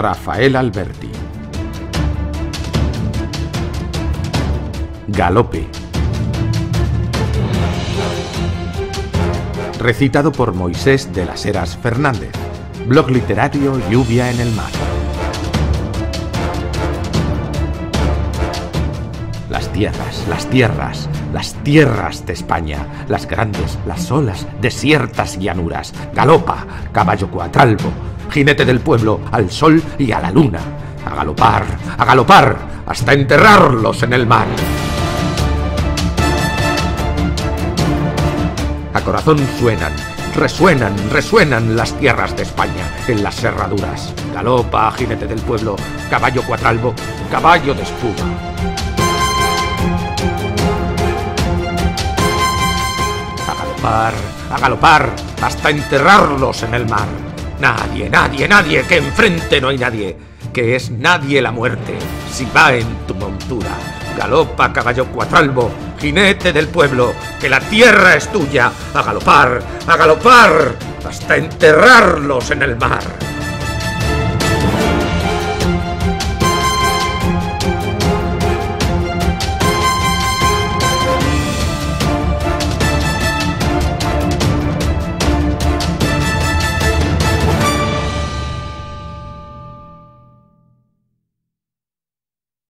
Rafael Alberti. Galope. Recitado por Moisés de las Heras Fernández. Blog literario Lluvia en el mar. Las tierras, las tierras, las tierras de España, las grandes, las olas, desiertas llanuras, galopa, caballo cuatralbo, jinete del pueblo, al sol y a la luna, a galopar, a galopar, hasta enterrarlos en el mar. A corazón suenan, resuenan, resuenan las tierras de España en las serraduras. Galopa, jinete del pueblo, caballo cuatralbo, caballo de espuma. A galopar, a galopar, hasta enterrarlos en el mar. Nadie, nadie, nadie, que enfrente no hay nadie, que es nadie la muerte, si va en tu montura. Galopa, caballo cuatralbo, jinete del pueblo, que la tierra es tuya, a galopar, a galopar, hasta enterrarlos en el mar.